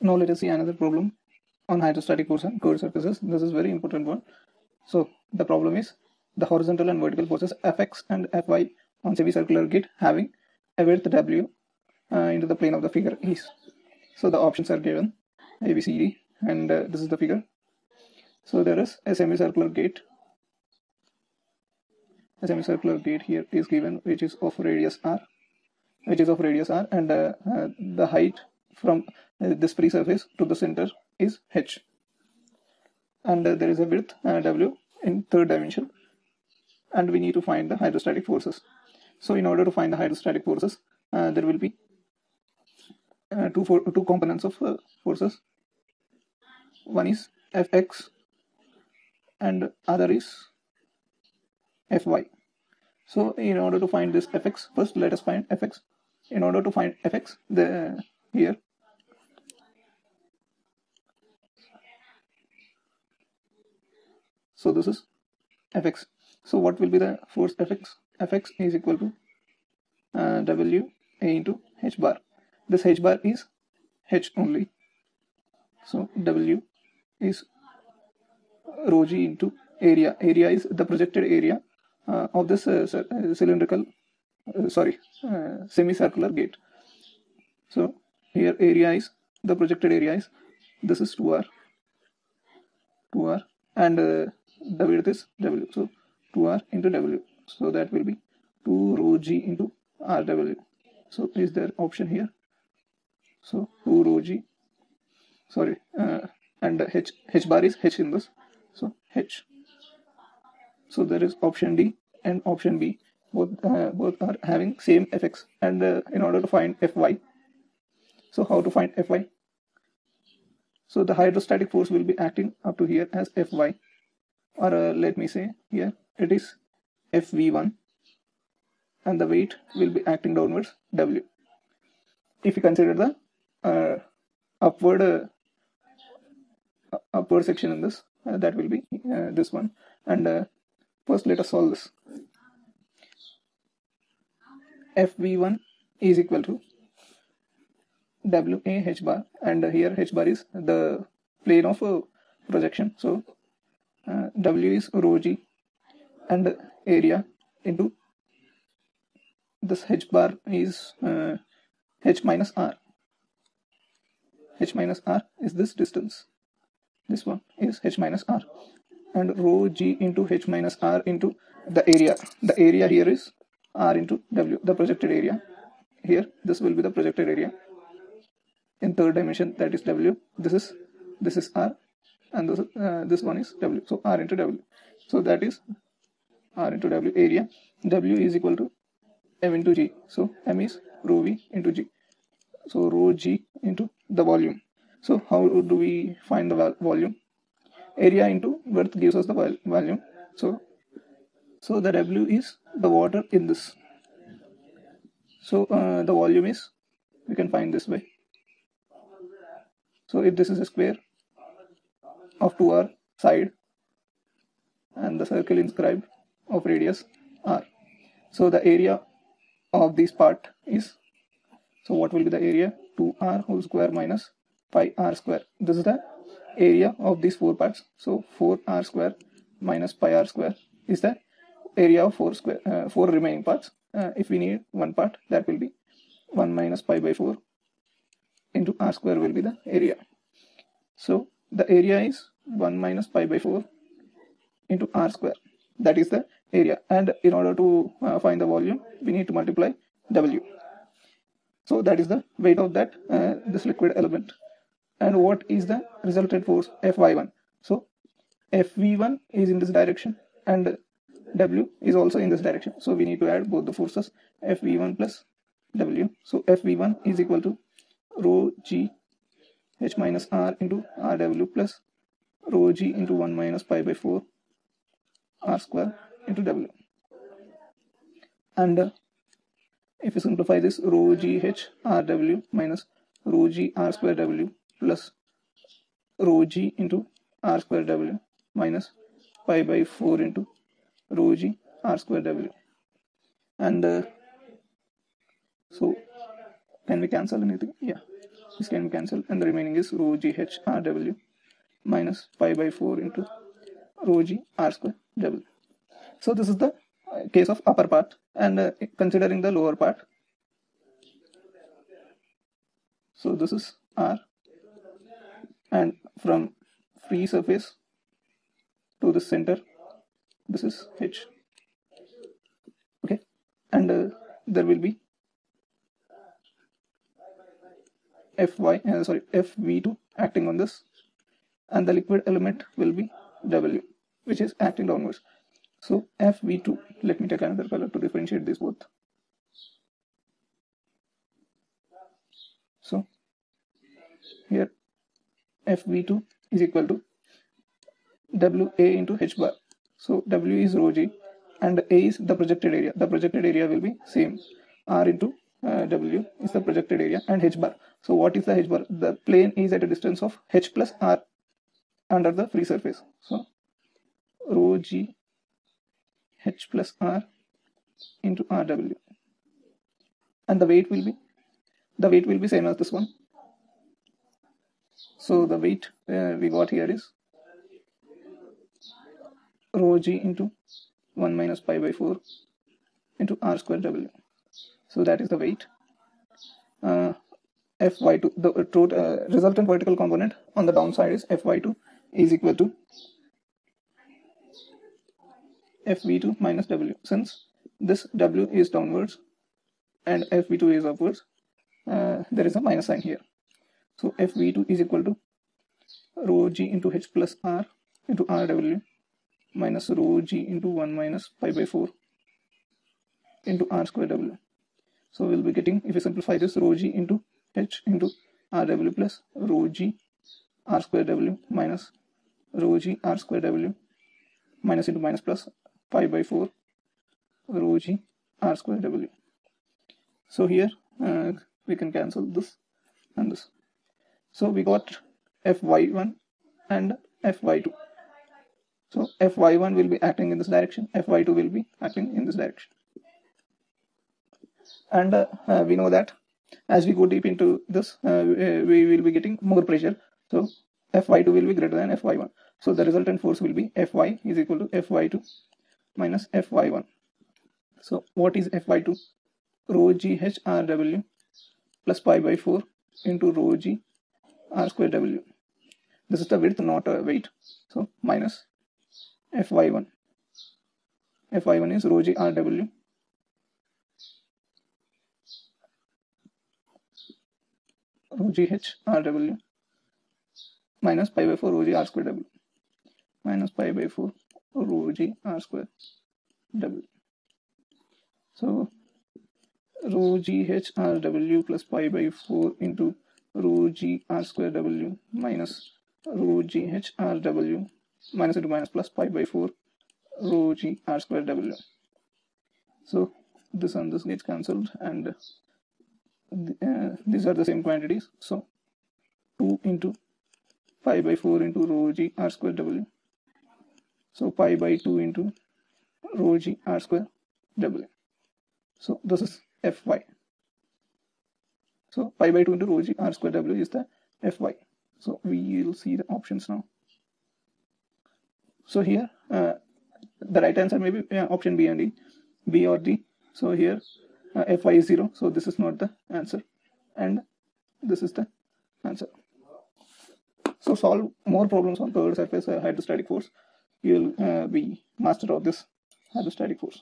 now let us see another problem on hydrostatic force and curved surfaces. This is very important one. So the problem is the horizontal and vertical forces fx and fy on semicircular gate having a width w uh, into the plane of the figure is. So the options are given a b c d and uh, this is the figure. So there is a semicircular gate. A semicircular gate here is given which is of radius r which is of radius r and uh, uh, the height from uh, this free surface to the center is h. And uh, there is a width uh, w in third dimension. And we need to find the hydrostatic forces. So in order to find the hydrostatic forces there will be two for, two components of forces. One is fx and other is fy. So in order to find this fx first let us find fx. In order to find fx the here so this is fx. So what will be the force fx? fx is equal to uh, w a into h bar. This h bar is h only. So w is rho g into area. Area is the projected area uh, of this uh, uh, cylindrical uh, sorry uh, semicircular gate. So here area is the projected area is this is 2r 2r and the width is w. So 2r into w. So that will be 2 rho g into rw so is there option here? So 2 rho g. Sorry uh, and h h bar is h in this. So h. So there is option d and option b. Both uh, both are having same fx and uh, in order to find fy so how to find fy so the hydrostatic force will be acting up to here as fy or uh, let me say here it is fv1 and the weight will be acting downwards w. If you consider the uh, upward uh, upward section in this uh, that will be uh, this one. And uh, first let us solve this. Fv1 is equal to w a h bar. And here h bar is the plane of projection. So uh, w is rho g and area into this h bar is uh, h minus r. H minus r is this distance. This one is h minus r. And rho g into h minus r into the area. The area here is r into w the projected area. Here this will be the projected area. In third dimension that is w. This is this is r and this, uh, this one is w so r into w. So that is r into w area. W is equal to m into g. So m is rho v into g. So rho g into the volume. So how do we find the volume? Area into width gives us the volume. So so the w is the water in this. So uh, the volume is we can find this way. So if this is a square of 2r side and the circle inscribed of radius r. So the area of this part is so what will be the area? 2r whole square minus pi r square. This is the area of these four parts. So 4r square minus pi r square is the area of four square uh, four remaining parts. Uh, if we need one part that will be 1 minus pi by 4 into r square will be the area. So the area is 1 minus pi by 4 into r square. That is the area. And in order to uh, find the volume we need to multiply w. So that is the weight of that uh, this liquid element. And what is the resultant force? Fy1 so fv1 is in this direction and w is also in this direction. So we need to add both the forces fv1 plus w. So fv1 is equal to rho g h minus r into rw plus rho g into 1 minus pi by 4 r square into w. And uh, if you simplify this rho g h rw minus rho g r square w plus rho g into r square w minus pi by 4 into rho g r square w. And uh, so can we cancel anything? Yeah this can cancel and the remaining is rho g h r w minus pi by 4 into rho g r square w. So this is the uh, case of upper part and uh, considering the lower part. So this is r and from free surface to the center this is h okay and uh, there will be fy uh, sorry fv2 acting on this. And the liquid element will be w which is acting downwards. So fv2 let me take another color to differentiate these both. So here fv2 is equal to wa into h bar. So w is rho g and a is the projected area. The projected area will be same. R into uh, w is the projected area and h bar. So what is the h bar? The plane is at a distance of h plus r under the free surface. So rho g h plus r into rw and the weight will be the weight will be same as this one. So the weight uh, we got here is rho g into 1 minus pi by 4 into r square w. So that is the weight. Uh, Fy2, the uh, resultant vertical component on the downside is Fy2 is equal to Fv2 minus W. Since this W is downwards and Fv2 is upwards, uh, there is a minus sign here. So Fv2 is equal to rho g into h plus r into rw minus rho g into 1 minus pi by 4 into r square w. So we'll be getting, if we simplify this, rho g into h into rw plus rho g r square w minus rho g r square w minus into minus plus pi by 4 rho g r square w. So here uh, we can cancel this and this. So we got fy1 and fy2. So Fy1 will be acting in this direction, Fy2 will be acting in this direction. And uh, we know that as we go deep into this, uh, we will be getting more pressure. So Fy2 will be greater than Fy1. So the resultant force will be Fy is equal to Fy2 minus Fy1. So what is Fy2? Rho g h r w plus pi by 4 into rho g r square w. This is the width, not a weight. So minus Fy1. Fy1 is rho g Rw. Rho g h Rw minus pi by 4 rho g R square W minus pi by 4 rho g R square W. So rho g h R W plus pi by 4 into rho g R square W minus rho g h R W minus into minus plus pi by 4 rho g r square w. So this and this gets cancelled and uh, these are the same quantities. So 2 into pi by 4 into rho g r square w. So pi by 2 into rho g r square w. So this is fy. So pi by 2 into rho g r square w is the fy. So we will see the options now. So here uh, the right answer may be uh, option B and D, B or D. So here uh, Fy is 0, so this is not the answer and this is the answer. So solve more problems on curved surface uh, hydrostatic force. You will uh, be master of this hydrostatic force.